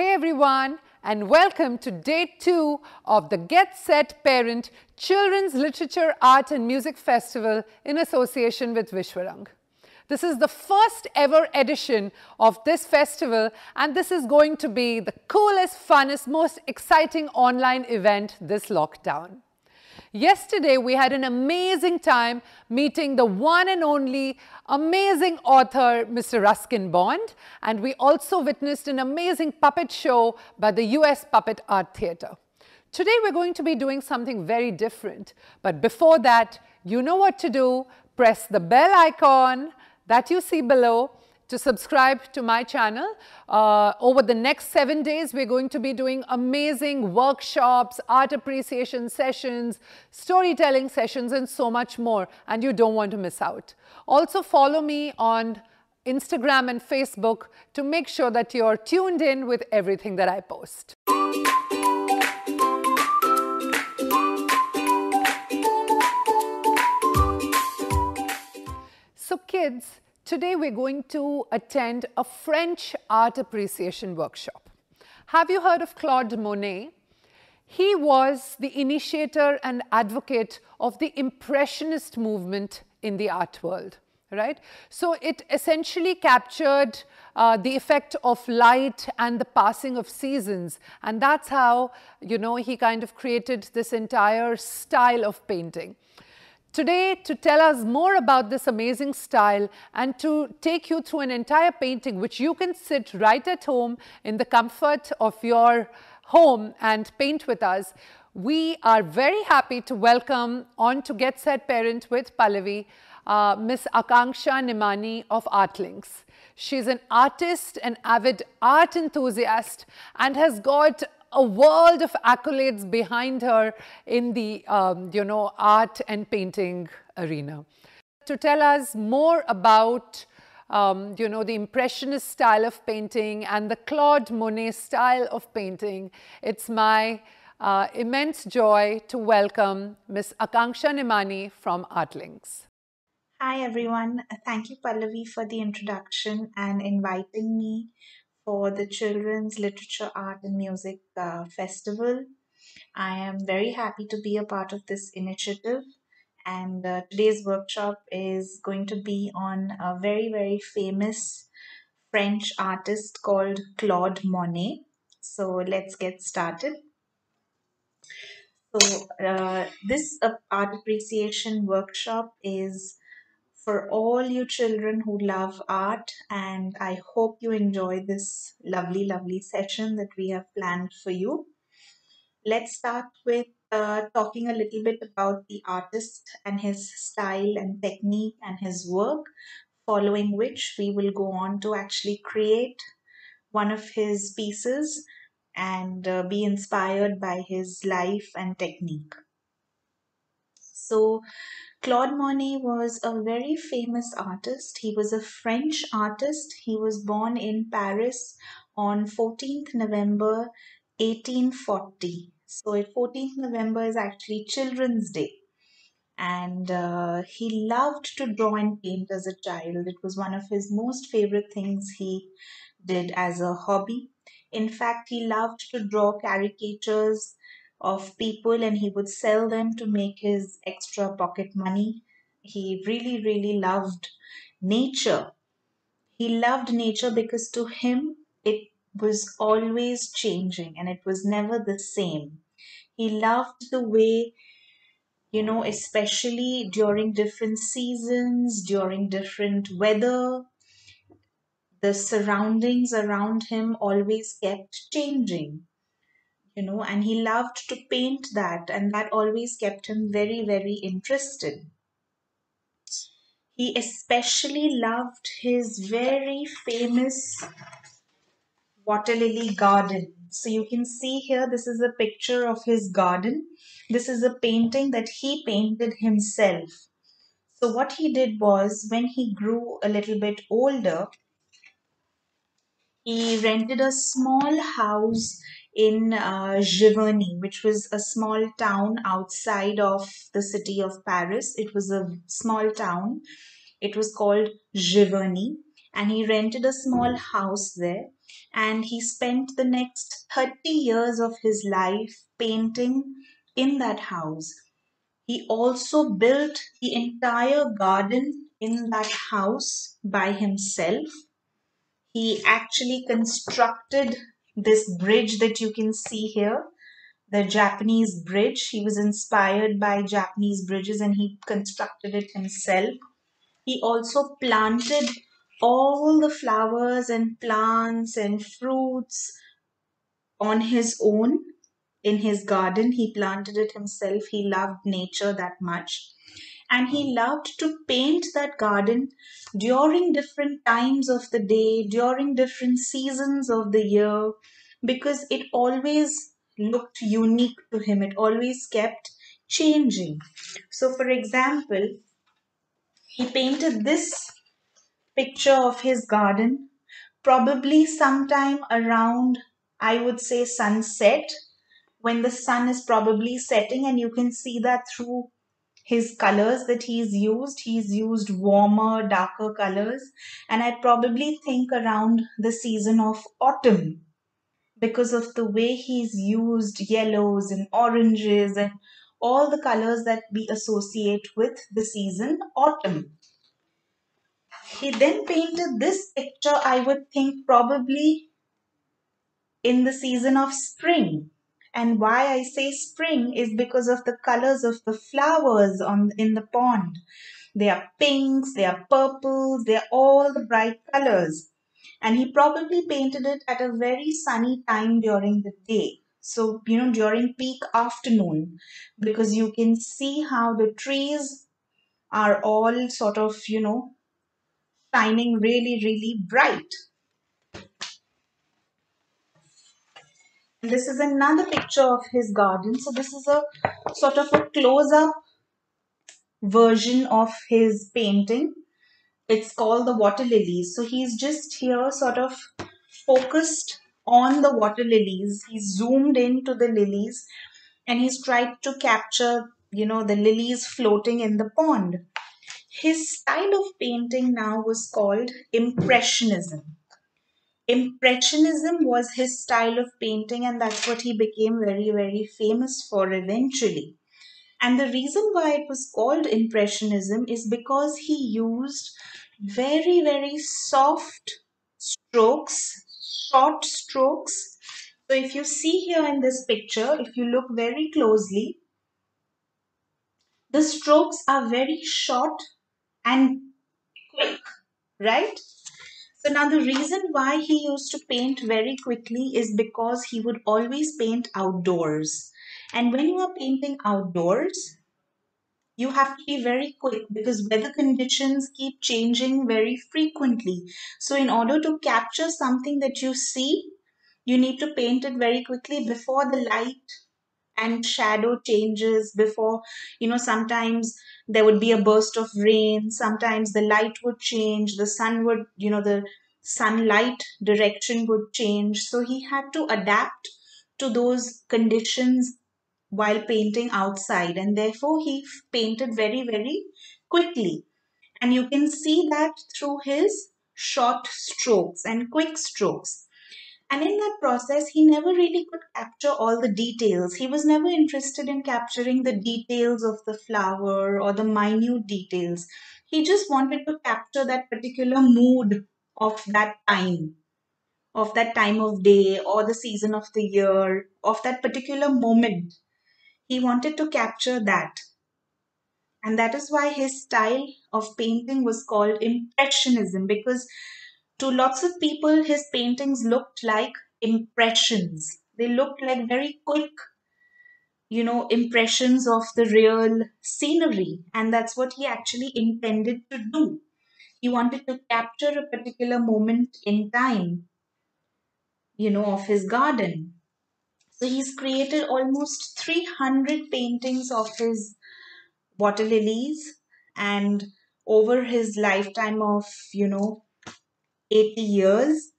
Hey everyone, and welcome to day two of the Get Set Parent Children's Literature, Art and Music Festival in association with Vishwarang. This is the first ever edition of this festival and this is going to be the coolest, funnest, most exciting online event this lockdown. Yesterday, we had an amazing time meeting the one and only amazing author, Mr. Ruskin Bond, and we also witnessed an amazing puppet show by the US Puppet Art Theatre. Today, we're going to be doing something very different. But before that, you know what to do. Press the bell icon that you see below to subscribe to my channel. Uh, over the next seven days, we're going to be doing amazing workshops, art appreciation sessions, storytelling sessions, and so much more. And you don't want to miss out. Also, follow me on Instagram and Facebook to make sure that you're tuned in with everything that I post. So kids, Today we're going to attend a French art appreciation workshop. Have you heard of Claude Monet? He was the initiator and advocate of the Impressionist movement in the art world, right? So it essentially captured uh, the effect of light and the passing of seasons. And that's how, you know, he kind of created this entire style of painting. Today, to tell us more about this amazing style and to take you through an entire painting which you can sit right at home in the comfort of your home and paint with us, we are very happy to welcome on to Get Set Parent with Pallavi, uh, Miss Akanksha Nemani of Artlinks. She's an artist, an avid art enthusiast and has got a world of accolades behind her in the, um, you know, art and painting arena. To tell us more about, um, you know, the Impressionist style of painting and the Claude Monet style of painting, it's my uh, immense joy to welcome Ms. Akanksha Nemani from Artlinks. Hi everyone, thank you Pallavi for the introduction and inviting me for the Children's Literature, Art and Music uh, Festival. I am very happy to be a part of this initiative. And uh, today's workshop is going to be on a very, very famous French artist called Claude Monet. So let's get started. So, uh, this uh, art appreciation workshop is for all you children who love art and I hope you enjoy this lovely, lovely session that we have planned for you. Let's start with uh, talking a little bit about the artist and his style and technique and his work, following which we will go on to actually create one of his pieces and uh, be inspired by his life and technique. So, Claude Monet was a very famous artist. He was a French artist. He was born in Paris on 14th November 1840. So 14th November is actually Children's Day. And uh, he loved to draw and paint as a child. It was one of his most favorite things he did as a hobby. In fact, he loved to draw caricatures of people and he would sell them to make his extra pocket money. He really, really loved nature. He loved nature because to him it was always changing and it was never the same. He loved the way, you know, especially during different seasons, during different weather, the surroundings around him always kept changing you know, and he loved to paint that, and that always kept him very, very interested. He especially loved his very famous water lily garden. So you can see here, this is a picture of his garden. This is a painting that he painted himself. So what he did was when he grew a little bit older, he rented a small house in uh, Giverny, which was a small town outside of the city of Paris. It was a small town. It was called Giverny. and he rented a small house there and he spent the next 30 years of his life painting in that house. He also built the entire garden in that house by himself. He actually constructed this bridge that you can see here, the Japanese bridge. He was inspired by Japanese bridges and he constructed it himself. He also planted all the flowers and plants and fruits on his own in his garden. He planted it himself. He loved nature that much. And he loved to paint that garden during different times of the day, during different seasons of the year, because it always looked unique to him. It always kept changing. So, for example, he painted this picture of his garden probably sometime around, I would say, sunset when the sun is probably setting, and you can see that through his colors that he's used. He's used warmer, darker colors, and I probably think around the season of autumn because of the way he's used yellows and oranges and all the colors that we associate with the season autumn. He then painted this picture, I would think, probably in the season of spring and why I say spring is because of the colors of the flowers on in the pond. They are pinks, they are purples, they are all the bright colors. And he probably painted it at a very sunny time during the day. So, you know, during peak afternoon, because you can see how the trees are all sort of, you know, shining really, really bright. This is another picture of his garden. So this is a sort of a close-up version of his painting. It's called the water lilies. So he's just here sort of focused on the water lilies. He's zoomed into the lilies and he's tried to capture, you know, the lilies floating in the pond. His style of painting now was called Impressionism. Impressionism was his style of painting, and that's what he became very, very famous for eventually. And the reason why it was called Impressionism is because he used very, very soft strokes, short strokes. So, if you see here in this picture, if you look very closely, the strokes are very short and quick, right? So now the reason why he used to paint very quickly is because he would always paint outdoors. And when you are painting outdoors, you have to be very quick because weather conditions keep changing very frequently. So in order to capture something that you see, you need to paint it very quickly before the light and shadow changes before you know sometimes there would be a burst of rain sometimes the light would change the sun would you know the sunlight direction would change. So he had to adapt to those conditions while painting outside and therefore he painted very very quickly. And you can see that through his short strokes and quick strokes and in that process, he never really could capture all the details. He was never interested in capturing the details of the flower or the minute details. He just wanted to capture that particular mood of that time, of that time of day or the season of the year, of that particular moment. He wanted to capture that. And that is why his style of painting was called Impressionism because to lots of people, his paintings looked like impressions. They looked like very quick, you know, impressions of the real scenery. And that's what he actually intended to do. He wanted to capture a particular moment in time, you know, of his garden. So he's created almost 300 paintings of his water lilies and over his lifetime of, you know, 80 years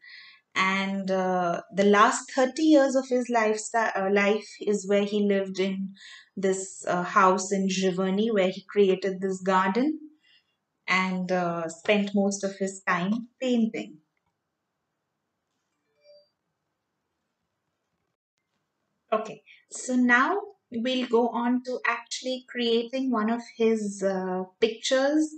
and uh, the last 30 years of his lifestyle, uh, life is where he lived in this uh, house in Giverny where he created this garden and uh, spent most of his time painting. Okay, so now we'll go on to actually creating one of his uh, pictures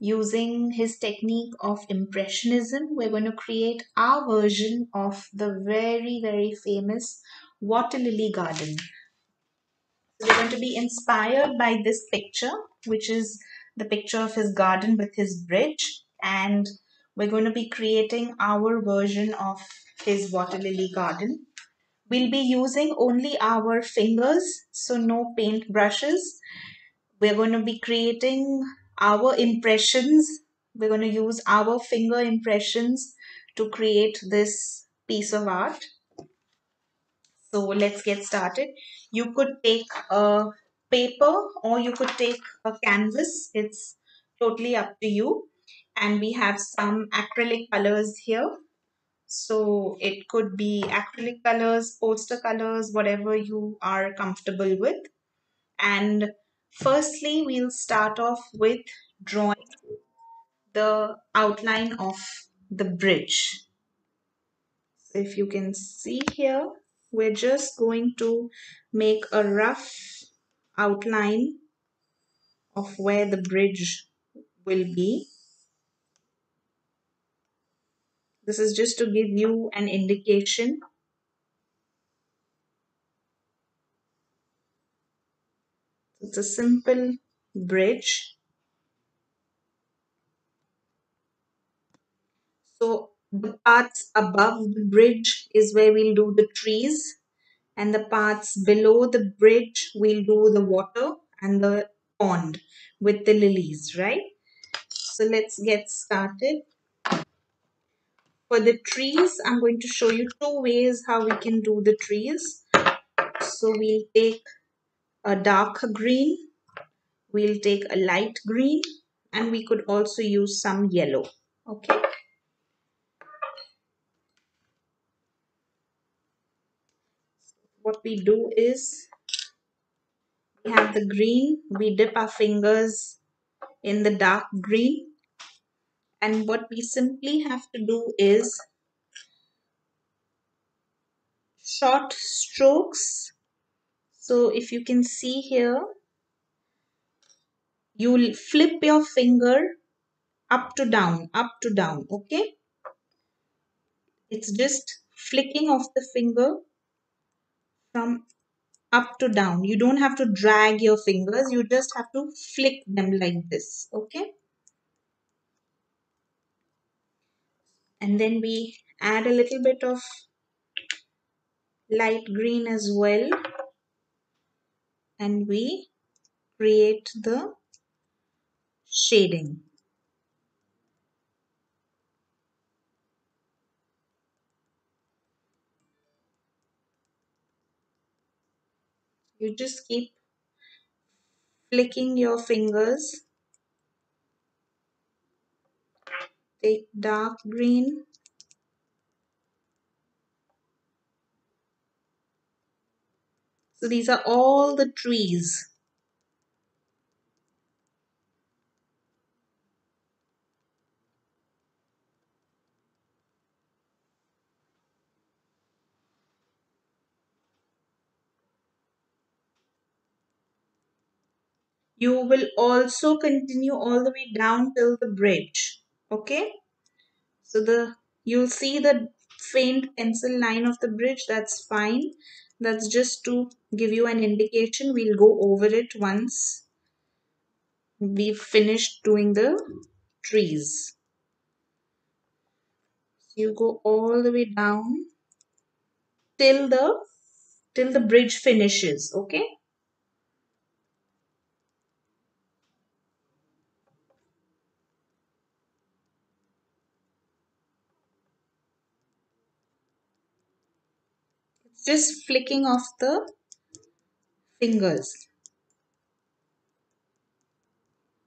using his technique of impressionism. We're going to create our version of the very, very famous water lily garden. We're going to be inspired by this picture, which is the picture of his garden with his bridge. And we're going to be creating our version of his water lily garden. We'll be using only our fingers, so no paint brushes. We're going to be creating our impressions. We're going to use our finger impressions to create this piece of art. So let's get started. You could take a paper or you could take a canvas. It's totally up to you. And we have some acrylic colors here. So it could be acrylic colors, poster colors, whatever you are comfortable with. And firstly, we'll start off with drawing the outline of the bridge. If you can see here, we're just going to make a rough outline of where the bridge will be. This is just to give you an indication. It's a simple bridge. So the parts above the bridge is where we'll do the trees and the parts below the bridge we'll do the water and the pond with the lilies, right? So let's get started. For the trees, I'm going to show you two ways how we can do the trees. So we'll take a dark green, we'll take a light green, and we could also use some yellow. Okay. What we do is we have the green, we dip our fingers in the dark green, and what we simply have to do is short strokes. So if you can see here, you'll flip your finger up to down, up to down, okay? It's just flicking of the finger from up to down. You don't have to drag your fingers, you just have to flick them like this, okay? And then we add a little bit of light green as well. And we create the shading. You just keep flicking your fingers. Take dark green. So these are all the trees. you will also continue all the way down till the bridge okay so the you'll see the faint pencil line of the bridge that's fine that's just to give you an indication. We'll go over it once we've finished doing the trees. You go all the way down till the till the bridge finishes okay just flicking off the fingers.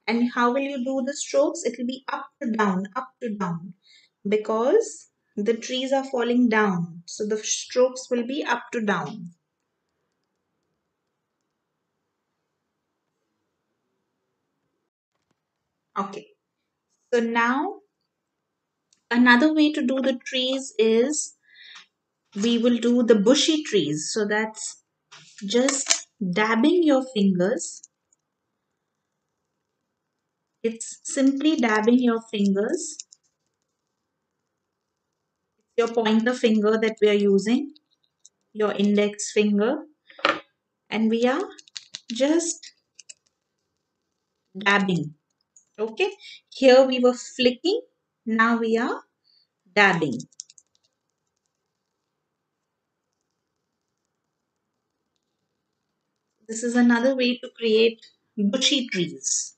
And how will you do the strokes? It will be up to down, up to down because the trees are falling down. So the strokes will be up to down. Okay. So now another way to do the trees is we will do the bushy trees. So that's just dabbing your fingers. It's simply dabbing your fingers. Your pointer finger that we are using, your index finger, and we are just dabbing. Okay, here we were flicking, now we are dabbing. This is another way to create bushy trees.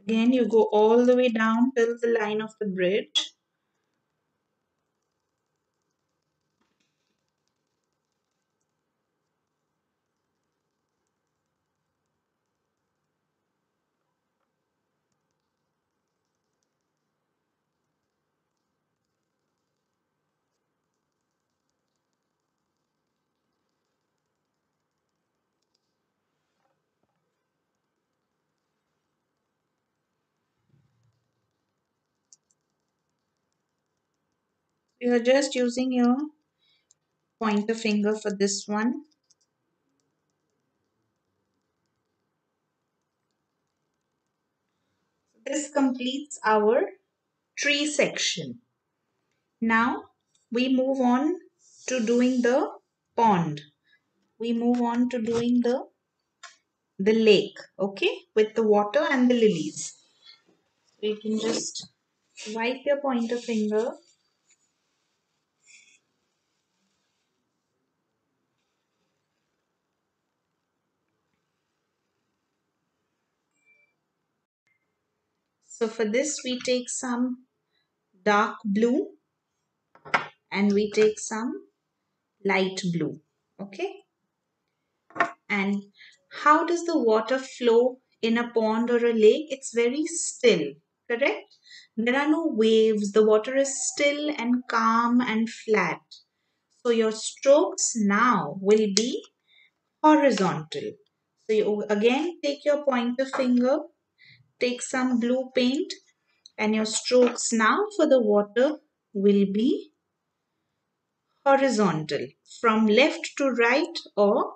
Again, you go all the way down till the line of the bridge. You are just using your pointer finger for this one. This completes our tree section. Now we move on to doing the pond. We move on to doing the the lake, okay, with the water and the lilies. You can just wipe your pointer finger So for this we take some dark blue and we take some light blue. Okay. And how does the water flow in a pond or a lake? It's very still, correct? There are no waves. The water is still and calm and flat. So your strokes now will be horizontal. So you again take your pointer finger, take some blue paint and your strokes now for the water will be horizontal from left to right or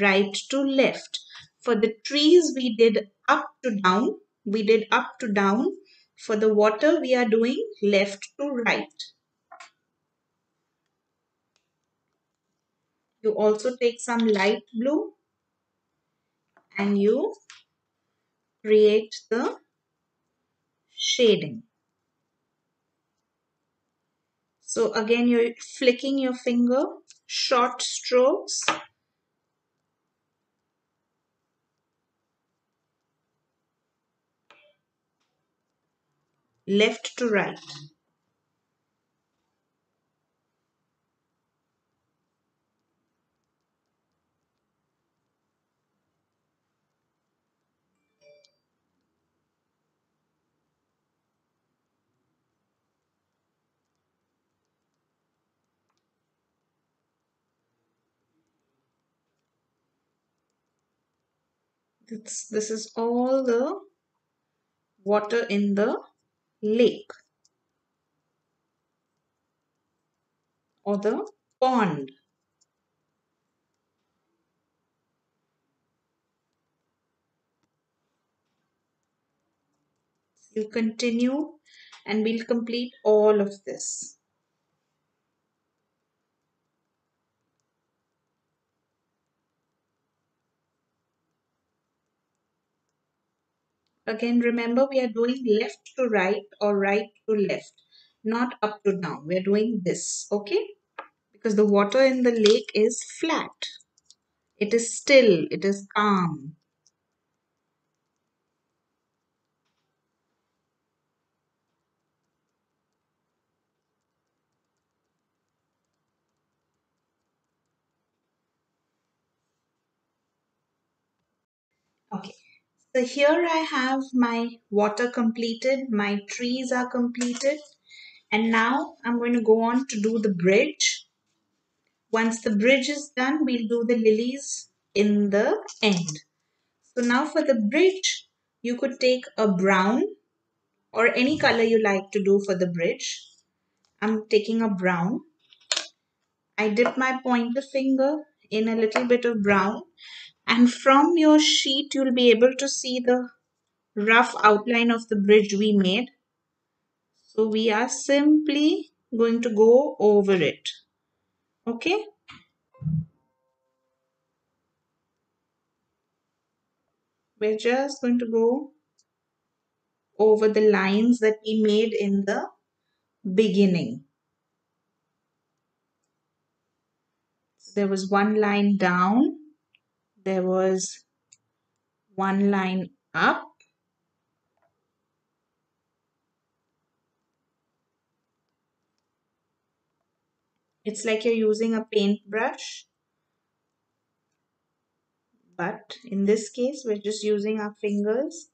right to left. For the trees we did up to down, we did up to down. For the water we are doing left to right. You also take some light blue and you create the shading. So again, you're flicking your finger, short strokes. Left to right. This, this is all the water in the lake or the pond. You continue and we'll complete all of this. Again, remember we are doing left to right or right to left, not up to down. We are doing this, okay? Because the water in the lake is flat. It is still, it is calm. Okay, so here I have my water completed, my trees are completed. And now I'm going to go on to do the bridge. Once the bridge is done, we'll do the lilies in the end. So now for the bridge, you could take a brown or any color you like to do for the bridge. I'm taking a brown. I dip my pointer finger in a little bit of brown and from your sheet you'll be able to see the rough outline of the bridge we made. So we are simply going to go over it. Okay. We're just going to go over the lines that we made in the beginning. So there was one line down, there was one line up, It's like you're using a paintbrush. But in this case, we're just using our fingers.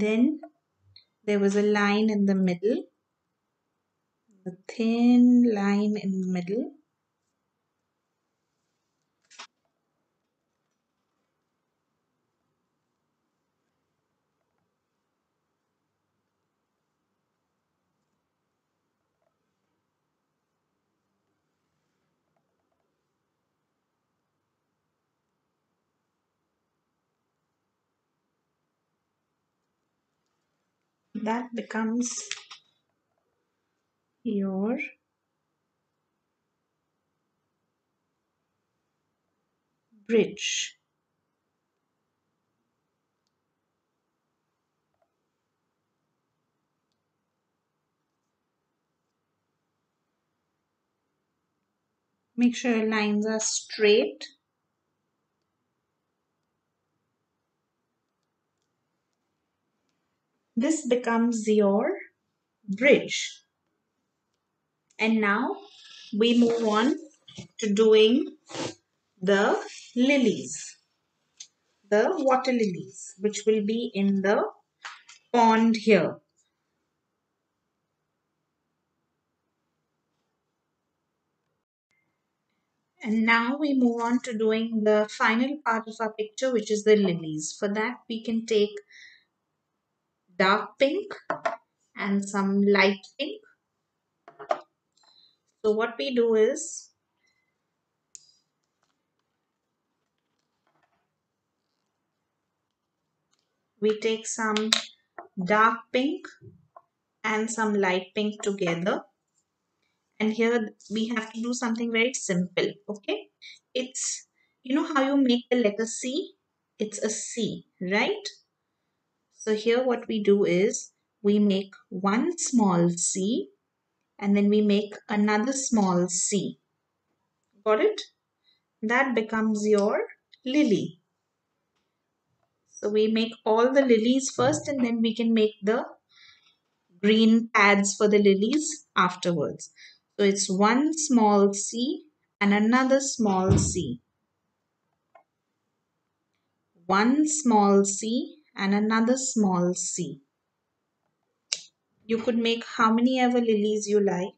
Then there was a line in the middle, a thin line in the middle. That becomes your bridge. Make sure your lines are straight. This becomes your bridge. And now we move on to doing the lilies, the water lilies, which will be in the pond here. And now we move on to doing the final part of our picture, which is the lilies. For that, we can take dark pink and some light pink. So what we do is we take some dark pink and some light pink together. And here we have to do something very simple okay? It's you know how you make the letter C? It's a C right so here what we do is we make one small c and then we make another small c. Got it? That becomes your lily. So we make all the lilies first and then we can make the green pads for the lilies afterwards. So it's one small c and another small c. One small c and another small c. You could make how many ever lilies you like.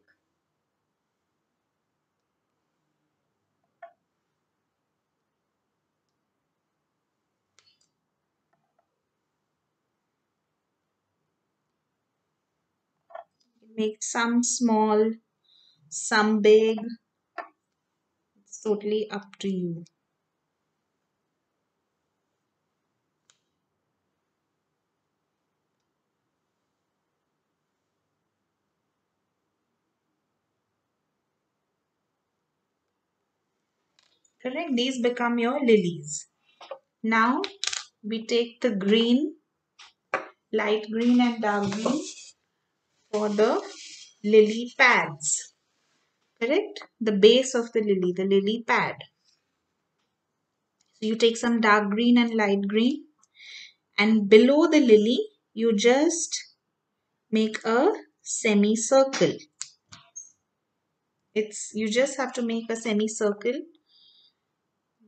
Make some small, some big. It's totally up to you. Correct these become your lilies. Now we take the green light green and dark green for the lily pads. Correct? The base of the lily the lily pad. So you take some dark green and light green and below the lily you just make a semicircle. It's you just have to make a semicircle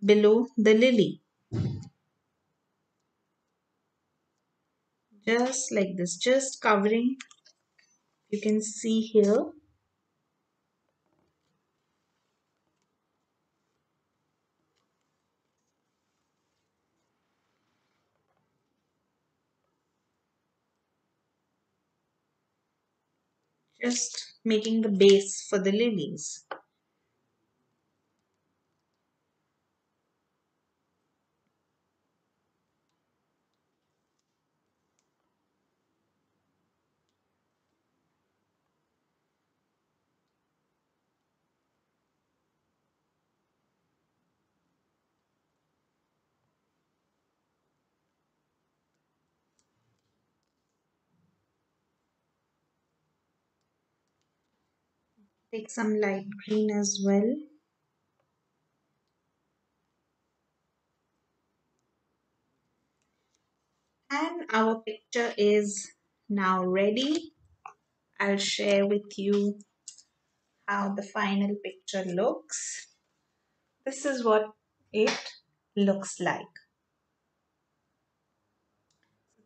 below the lily. Just like this, just covering. You can see here just making the base for the lilies. Take some light green as well. And our picture is now ready. I'll share with you how the final picture looks. This is what it looks like.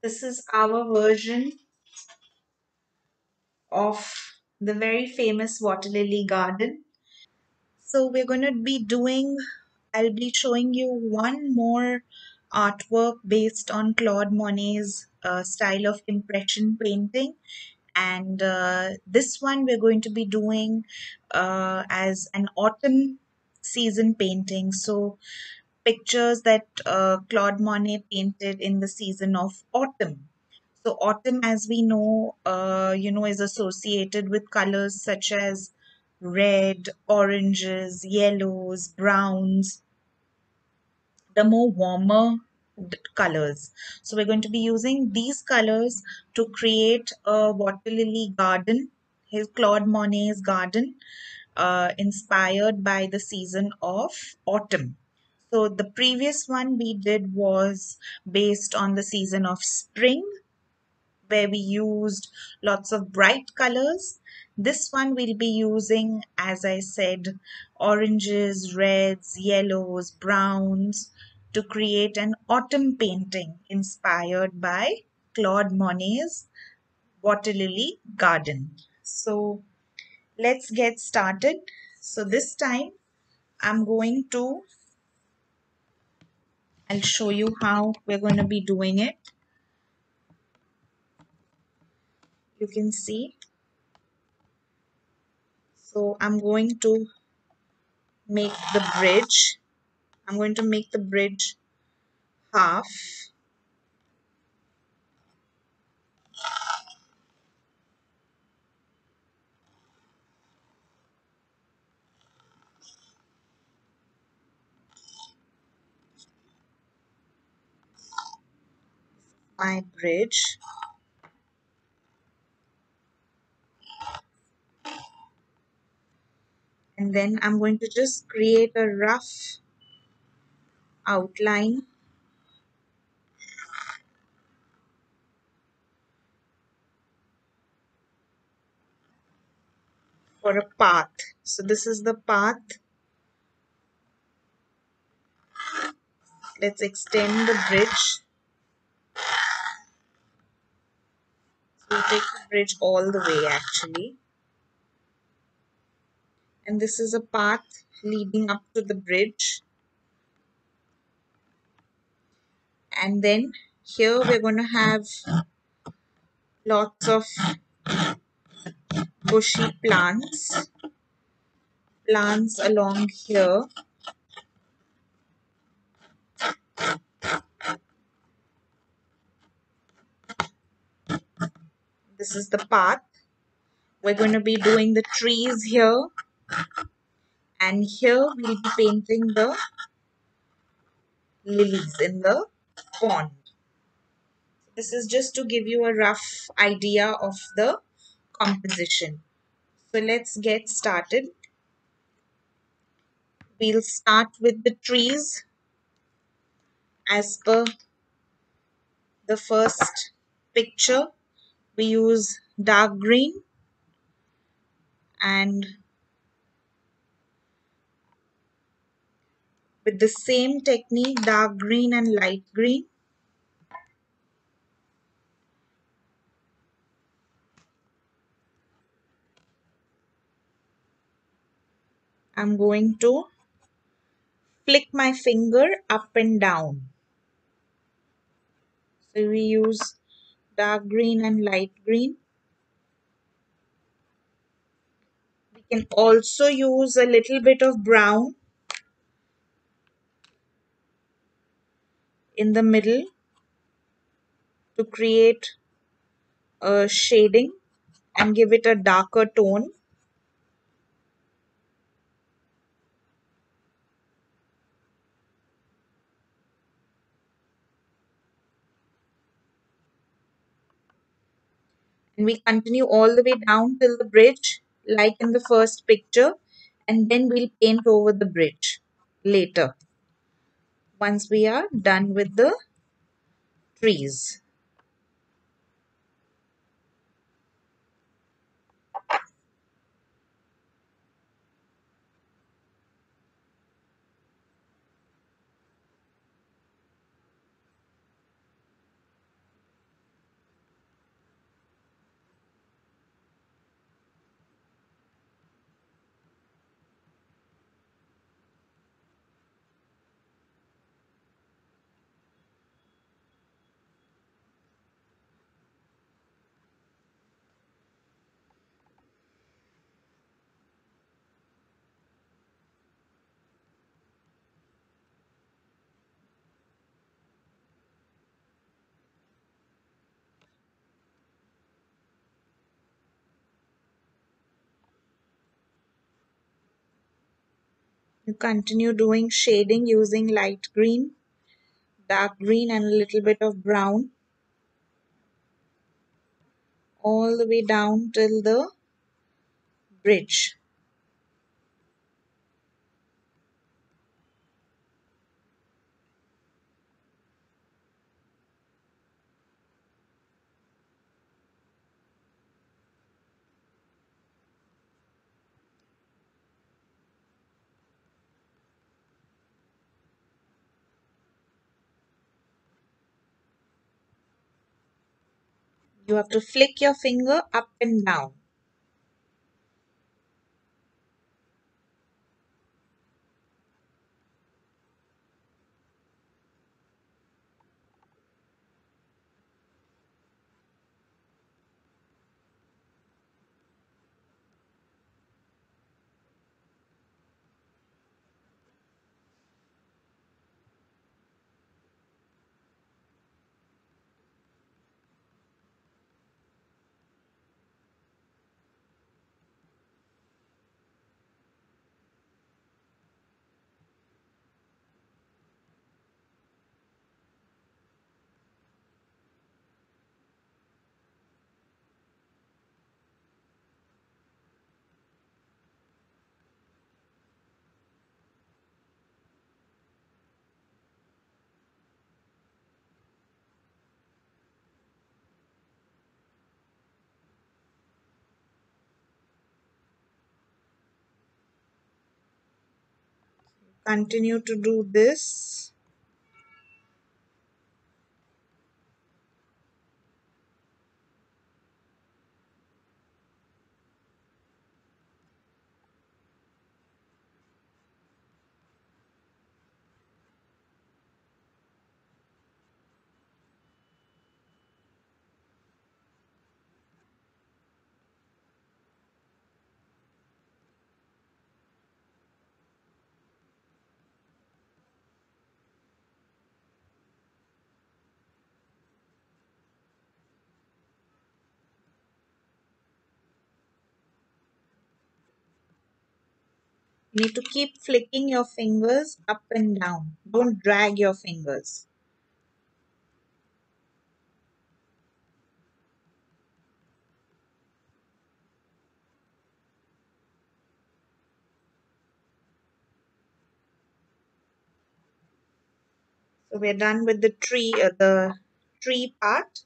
This is our version of the very famous water lily garden. So we're going to be doing, I'll be showing you one more artwork based on Claude Monet's uh, style of impression painting. And uh, this one we're going to be doing uh, as an autumn season painting. So pictures that uh, Claude Monet painted in the season of autumn. So autumn, as we know, uh, you know, is associated with colors such as red, oranges, yellows, browns, the more warmer colors. So we're going to be using these colors to create a water lily garden, his Claude Monet's garden, uh, inspired by the season of autumn. So the previous one we did was based on the season of spring where we used lots of bright colors. This one we'll be using, as I said, oranges, reds, yellows, browns to create an autumn painting inspired by Claude Monet's Water Lily Garden. So let's get started. So this time I'm going to, I'll show you how we're going to be doing it. You can see. So I'm going to make the bridge. I'm going to make the bridge half. My bridge and then I'm going to just create a rough outline for a path. So this is the path. Let's extend the bridge. So we take the bridge all the way actually and this is a path leading up to the bridge. And then here we're going to have lots of bushy plants. Plants along here. This is the path. We're going to be doing the trees here and here we'll be painting the lilies in the pond. This is just to give you a rough idea of the composition. So let's get started. We'll start with the trees. as per the first picture we use dark green and with the same technique dark green and light green I'm going to flick my finger up and down. So we use dark green and light green. We can also use a little bit of brown in the middle to create a shading and give it a darker tone. and we continue all the way down till the bridge like in the first picture and then we'll paint over the bridge later once we are done with the trees. You continue doing shading using light green, dark green and a little bit of brown all the way down till the bridge. You have to flick your finger up and down. Continue to do this. Need to keep flicking your fingers up and down. Don't drag your fingers. So So we're done with the tree, uh, the tree part.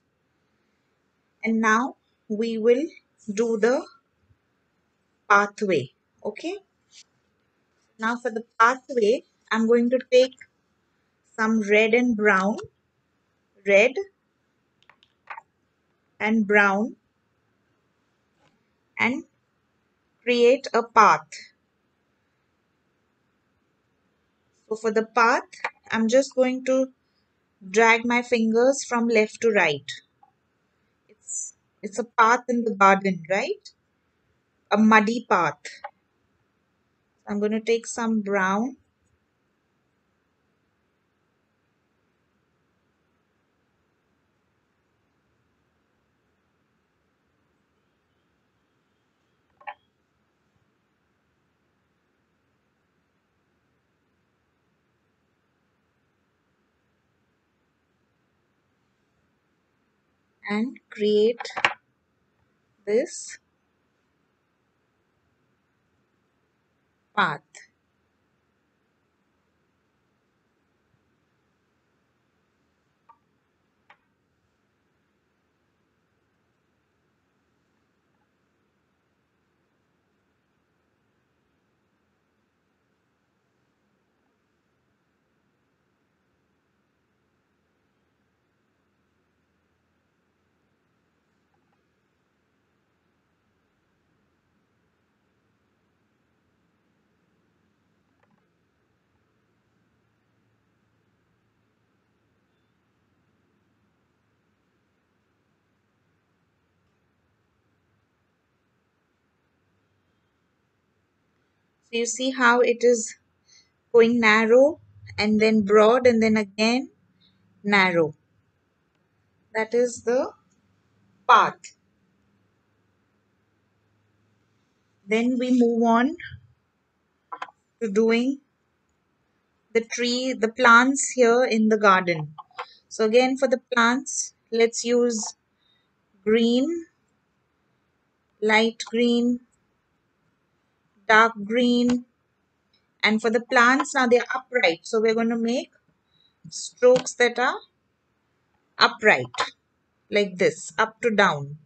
And now we will do the pathway. Okay. Now for the pathway, I'm going to take some red and brown, red and brown and create a path. So for the path, I'm just going to drag my fingers from left to right. It's, it's a path in the garden, right? A muddy path. I'm going to take some brown. And create this path. So you see how it is going narrow and then broad and then again narrow. That is the path. Then we move on to doing the tree, the plants here in the garden. So again for the plants, let's use green, light green, dark green. And for the plants, now they're upright. So we're going to make strokes that are upright, like this, up to down.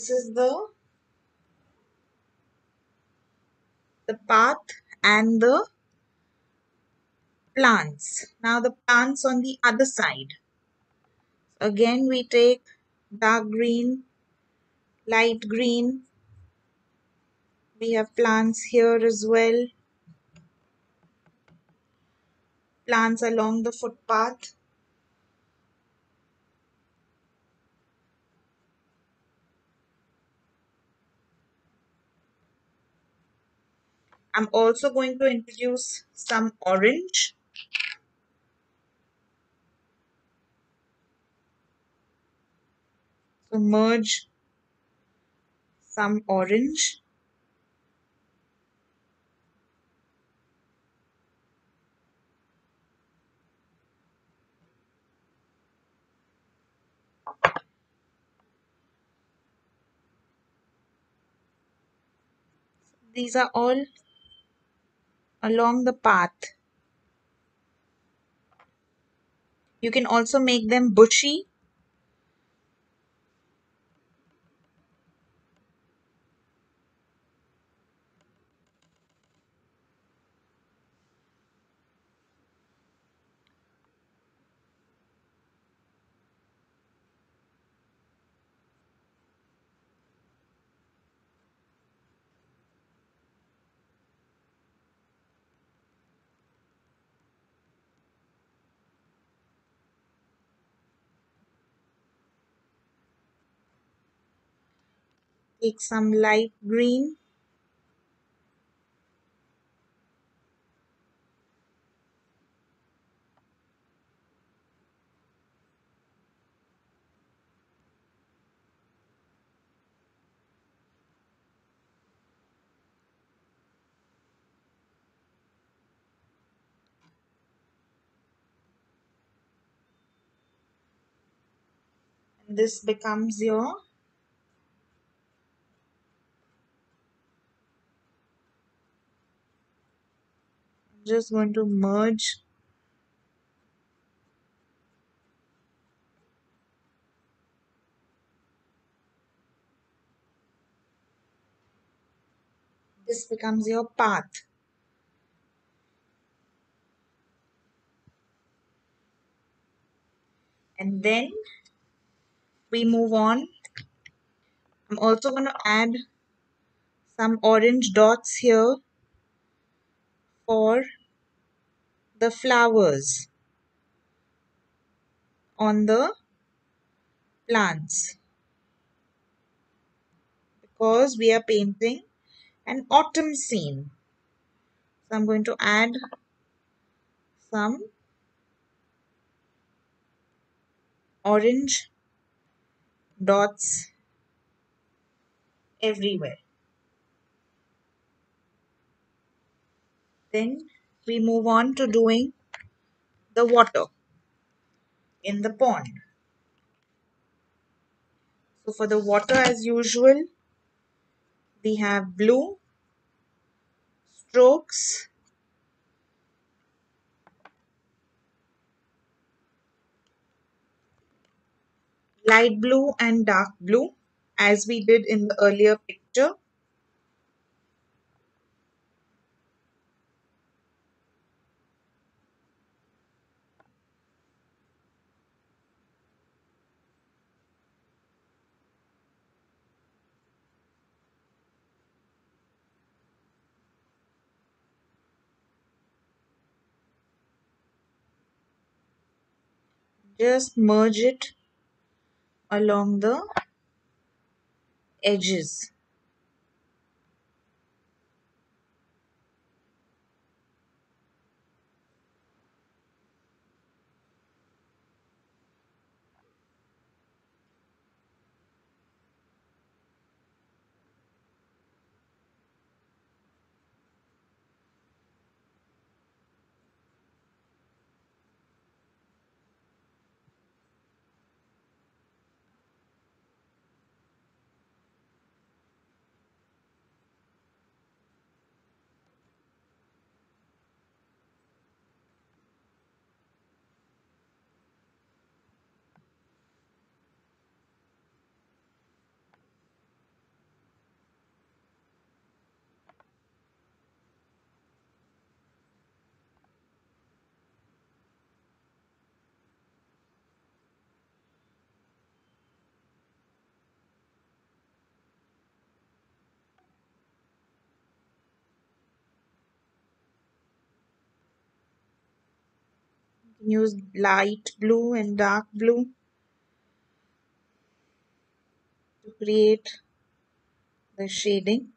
This is the the path and the plants. Now the plants on the other side. Again we take dark green, light green. We have plants here as well. Plants along the footpath. I'm also going to introduce some orange. So merge some orange. These are all along the path. You can also make them bushy. Take some light green. And this becomes your I'm just going to merge? This becomes your path. And then we move on. I'm also going to add some orange dots here for the flowers on the plants because we are painting an autumn scene. So I'm going to add some orange dots everywhere. Then we move on to doing the water in the pond. So for the water as usual, we have blue strokes, light blue and dark blue as we did in the earlier picture. Just merge it along the edges. Use light blue and dark blue to create the shading.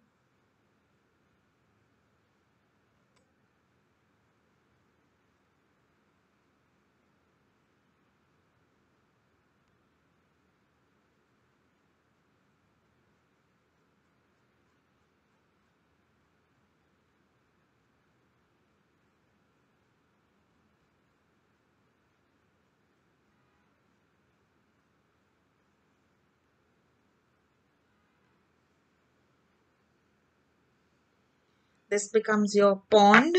This becomes your pond.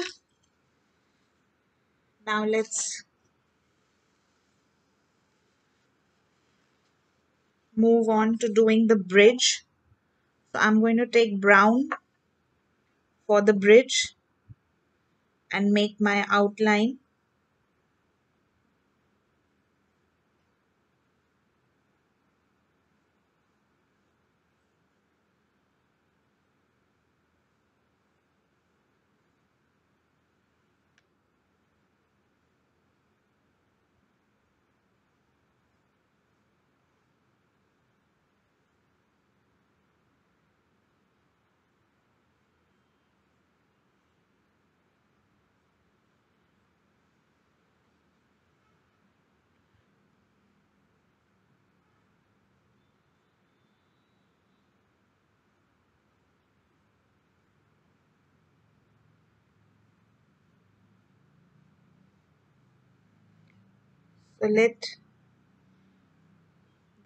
Now let's move on to doing the bridge. So I'm going to take brown for the bridge and make my outline. So let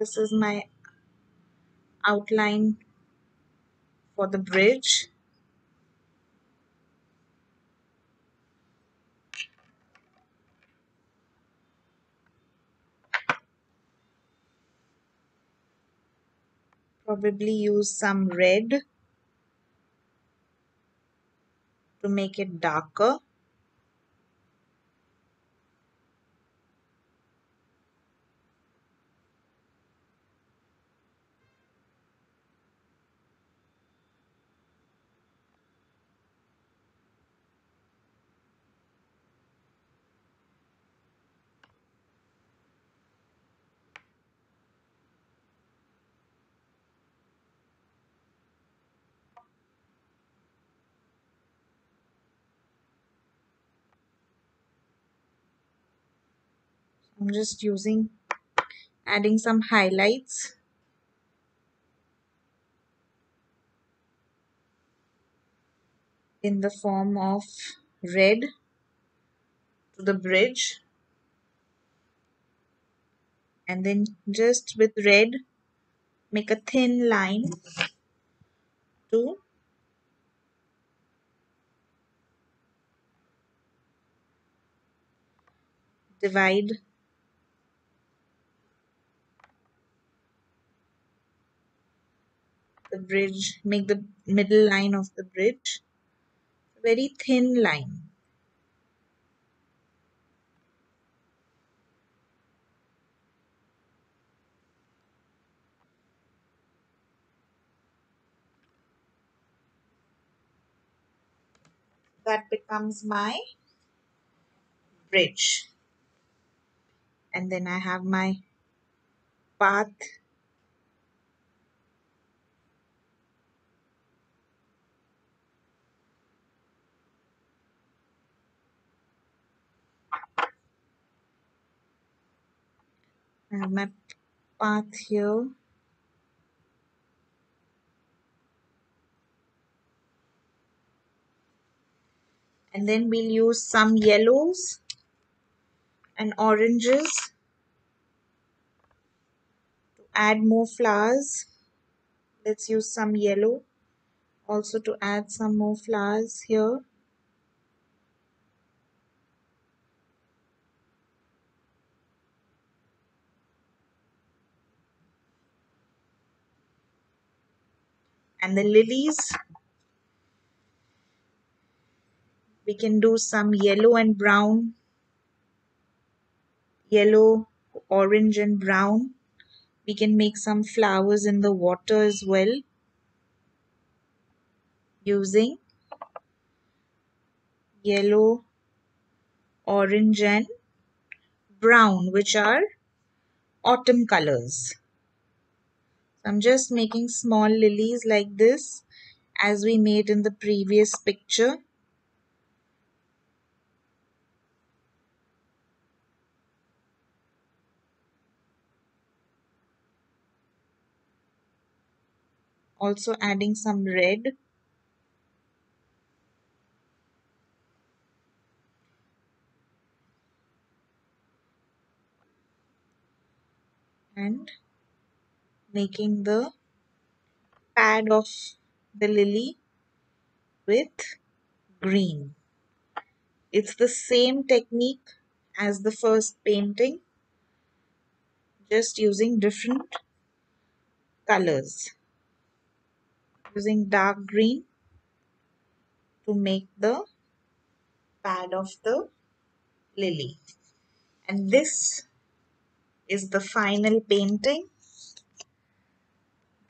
this is my outline for the bridge. Probably use some red to make it darker. I'm just using adding some highlights. In the form of red to the bridge. And then just with red make a thin line to divide the bridge, make the middle line of the bridge very thin line. That becomes my bridge. And then I have my path Have path here. And then we'll use some yellows and oranges to add more flowers. Let's use some yellow also to add some more flowers here and the lilies we can do some yellow and brown. Yellow orange and brown. We can make some flowers in the water as well using yellow orange and brown which are autumn colors I'm just making small lilies like this as we made in the previous picture. Also adding some red. And making the pad of the lily with green. It's the same technique as the first painting, just using different colors. Using dark green to make the pad of the lily. And this is the final painting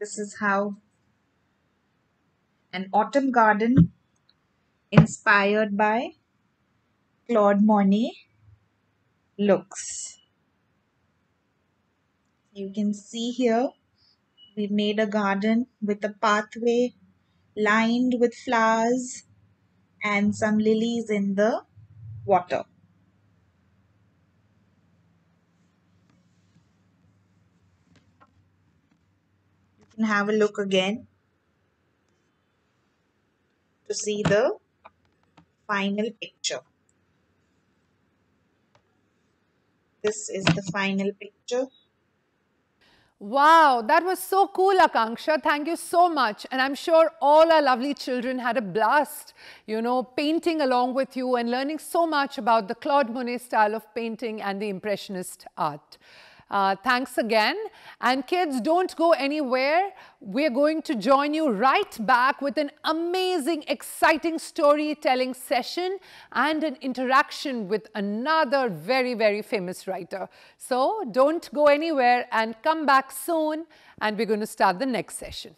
this is how an autumn garden inspired by Claude Monet looks. You can see here we made a garden with a pathway lined with flowers and some lilies in the water. Have a look again to see the final picture. this is the final picture. Wow, that was so cool, Akanksha. Thank you so much. And I'm sure all our lovely children had a blast, you know, painting along with you and learning so much about the Claude Monet style of painting and the Impressionist art. Uh, thanks again. And kids, don't go anywhere. We're going to join you right back with an amazing, exciting storytelling session and an interaction with another very, very famous writer. So don't go anywhere and come back soon and we're going to start the next session.